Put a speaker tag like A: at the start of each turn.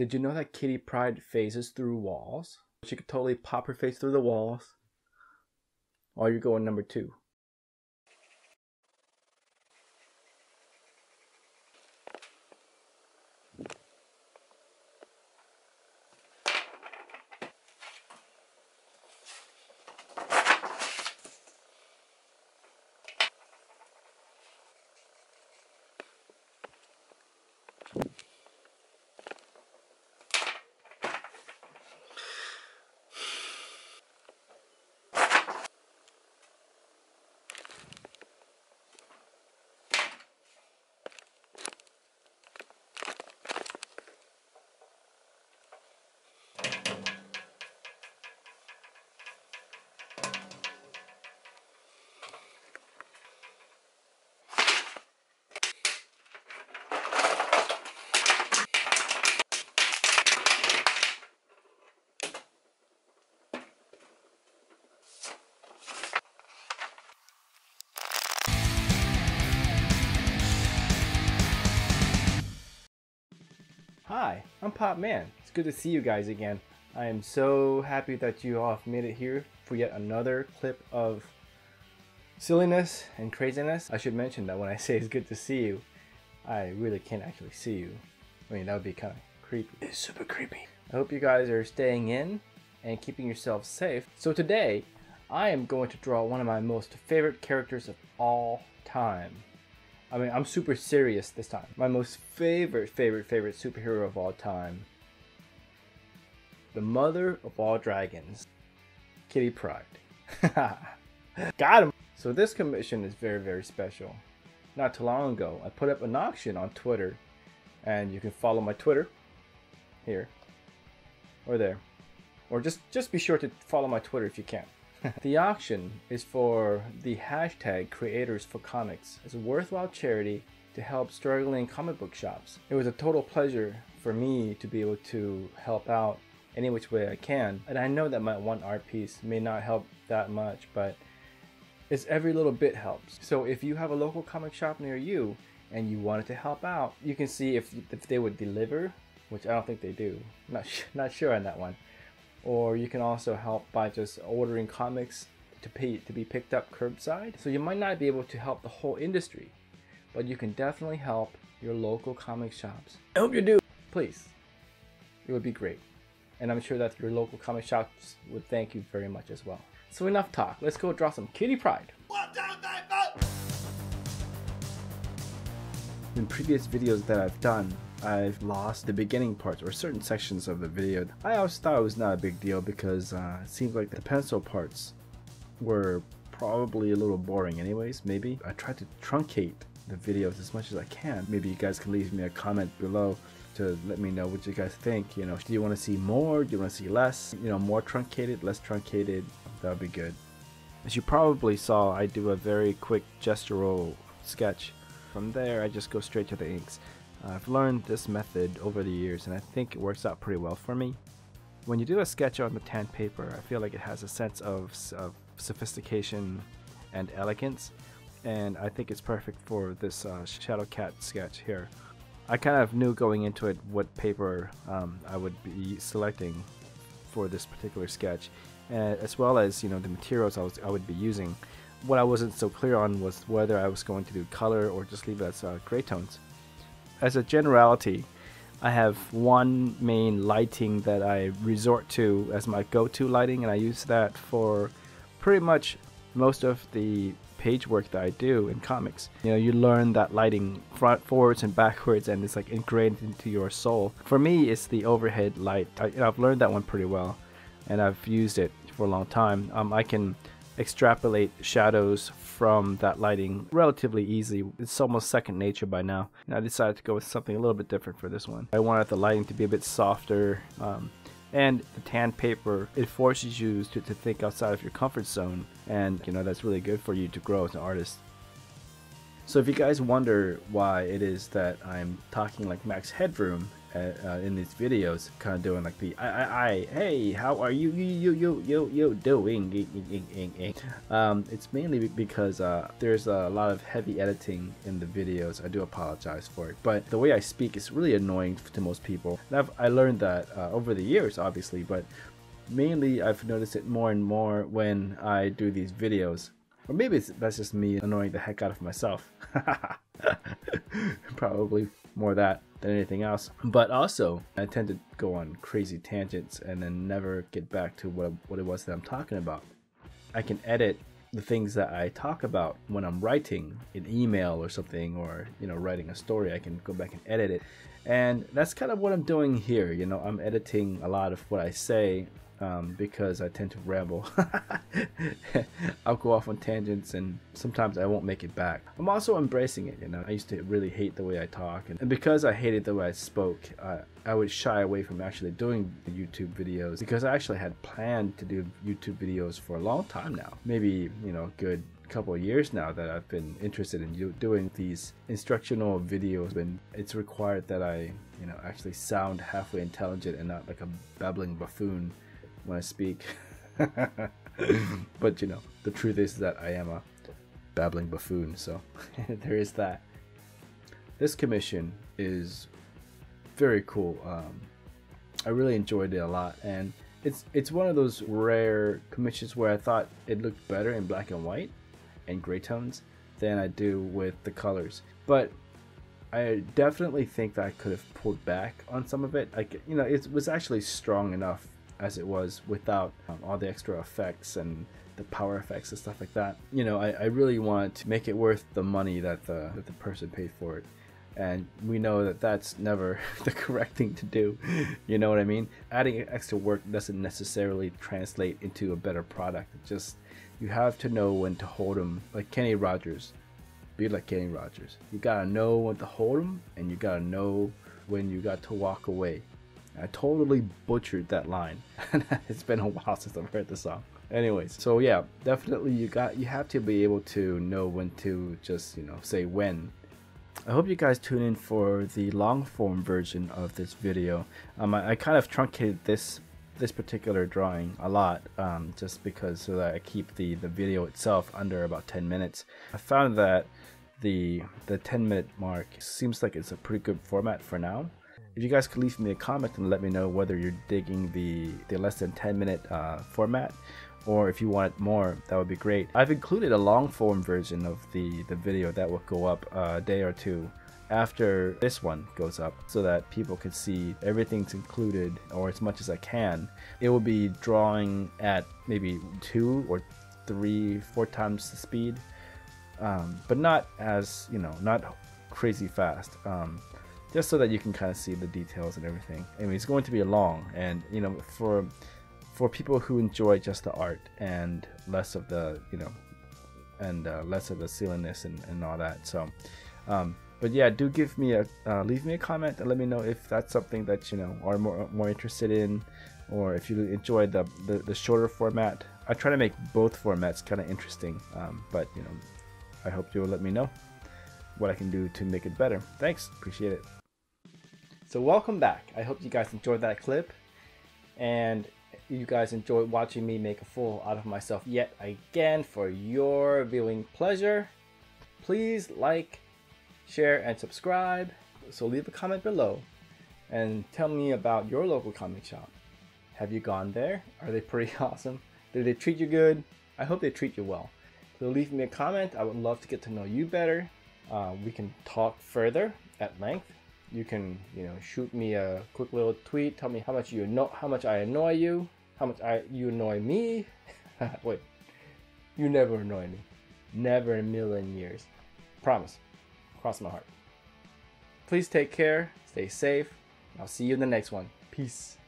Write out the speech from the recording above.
A: Did you know that Kitty Pryde phases through walls? She could totally pop her face through the walls. Or you're going number two. Hi, I'm Pop Mhan. It's good to see you guys again. I am so happy that you all have made it here for yet another clip of silliness and craziness. I should mention that when I say it's good to see you, I really can't actually see you. I mean, that would be kind of creepy. It's super creepy. I hope you guys are staying in and keeping yourselves safe. So today, I am going to draw one of my most favorite characters of all time. I mean, I'm super serious this time. My most favorite, favorite, favorite superhero of all time. The mother of all dragons. Kitty Pryde. Got him! So this commission is very, very special. Not too long ago, I put up an auction on Twitter. And you can follow my Twitter. Here. Or there. Or just, just be sure to follow my Twitter if you can. the auction is for the hashtag creators for comics as a worthwhile charity to help struggling comic book shops. It was a total pleasure for me to be able to help out any which way I can. And I know that my one art piece may not help that much, but it's every little bit helps. So if you have a local comic shop near you and you wanted to help out, you can see if, if they would deliver, which I don't think they do. Not, not sure on that one or you can also help by just ordering comics to pay to be picked up curbside. So you might not be able to help the whole industry, but you can definitely help your local comic shops. I hope you do. Please. It would be great. And I'm sure that your local comic shops would thank you very much as well. So enough talk. Let's go draw some Kitty Pryde. In previous videos that I've done, I've lost the beginning parts or certain sections of the video. I always thought it was not a big deal because uh, it seems like the pencil parts were probably a little boring anyways, maybe. I tried to truncate the videos as much as I can. Maybe you guys can leave me a comment below to let me know what you guys think. You know, do you want to see more? Do you want to see less? You know, more truncated, less truncated? That would be good. As you probably saw, I do a very quick gestural sketch. From there, I just go straight to the inks. Uh, I've learned this method over the years and I think it works out pretty well for me. When you do a sketch on the tan paper, I feel like it has a sense of, of sophistication and elegance and I think it's perfect for this uh, Shadow Cat sketch here. I kind of knew going into it what paper um, I would be selecting for this particular sketch, uh, as well as you know the materials I was I would be using. What I wasn't so clear on was whether I was going to do color or just leave it as uh, gray tones as a generality, I have one main lighting that I resort to as my go-to lighting, and I use that for pretty much most of the page work that I do in comics. You know, you learn that lighting front, forwards, and backwards, and it's like ingrained into your soul. For me, it's the overhead light. I, have learned that one pretty well, and I've used it for a long time. Um, I can extrapolate shadows from that lighting relatively easy. It's almost second nature by now. And I decided to go with something a little bit different for this one. I wanted the lighting to be a bit softer. Um, and the tan paper, it forces you to, to think outside of your comfort zone. And, you know, that's really good for you to grow as an artist. So if you guys wonder why it is that I'm talking like Max Headroom uh, uh, in these videos, kind of doing like the I, I, I, hey, how are you, you, you, you, you, you doing? Um, it's mainly because uh, there's a lot of heavy editing in the videos. I do apologize for it, but the way I speak is really annoying to most people. And I've, I learned that uh, over the years, obviously, but mainly I've noticed it more and more when I do these videos. Or maybe that's just me annoying the heck out of myself. Probably more that than anything else. But also, I tend to go on crazy tangents and then never get back to what, what it was that I'm talking about. I can edit the things that I talk about when I'm writing an email or something or you know writing a story I can go back and edit it and that's kind of what I'm doing here you know I'm editing a lot of what I say um, because I tend to ramble. I'll go off on tangents and sometimes I won't make it back. I'm also embracing it, you know. I used to really hate the way I talk, and, and because I hated the way I spoke, uh, I would shy away from actually doing YouTube videos because I actually had planned to do YouTube videos for a long time now. Maybe, you know, good couple of years now that I've been interested in doing these instructional videos and it's required that I you know actually sound halfway intelligent and not like a babbling buffoon when I speak. but you know, the truth is that I am a babbling buffoon, so there is that. This commission is very cool. Um, I really enjoyed it a lot, and it's it's one of those rare commissions where I thought it looked better in black and white and gray tones than I do with the colors. But I definitely think that I could have pulled back on some of it. Like you know, it was actually strong enough as it was without um, all the extra effects and the power effects and stuff like that. You know, I, I really want to make it worth the money that the, that the person paid for it. And we know that that's never the correct thing to do. You know what I mean? Adding extra work doesn't necessarily translate into a better product. It just, you have to know when to hold them. Like Kenny Rogers. Be like Kenny Rogers. You gotta know when to hold them and you gotta know when you got to walk away I totally butchered that line. it's been a while since I've heard the song. Anyways, so yeah, definitely you got you have to be able to know when to just, you know, say when. I hope you guys tune in for the long form version of this video. Um, I, I kind of truncated this this particular drawing a lot um, just because so that I keep the, the video itself under about 10 minutes. I found that the the 10 minute mark seems like it's a pretty good format for now if you guys could leave me a comment and let me know whether you're digging the, the less than 10 minute uh, format or if you want more, that would be great. I've included a long form version of the, the video that will go up a day or two after this one goes up so that people can see everything's included or as much as I can. It will be drawing at maybe two or three, four times the speed, um, but not as, you know, not crazy fast. Um, just so that you can kind of see the details and everything. I mean, it's going to be long, and you know, for for people who enjoy just the art and less of the you know, and uh, less of the silliness and, and all that. So, um, but yeah, do give me a uh, leave me a comment and let me know if that's something that you know are more more interested in, or if you enjoy the the, the shorter format. I try to make both formats kind of interesting, um, but you know, I hope you'll let me know what I can do to make it better. Thanks, appreciate it. So welcome back. I hope you guys enjoyed that clip and you guys enjoyed watching me make a fool out of myself yet again for your viewing pleasure. Please like, share, and subscribe. So leave a comment below and tell me about your local comic shop. Have you gone there? Are they pretty awesome? Do they treat you good? I hope they treat you well. So leave me a comment. I would love to get to know you better. Uh, we can talk further at length you can you know shoot me a quick little tweet tell me how much you know how much i annoy you how much i you annoy me. Wait you never annoy me. Never in a million years. Promise. Cross my heart. Please take care. Stay safe. I'll see you in the next one. Peace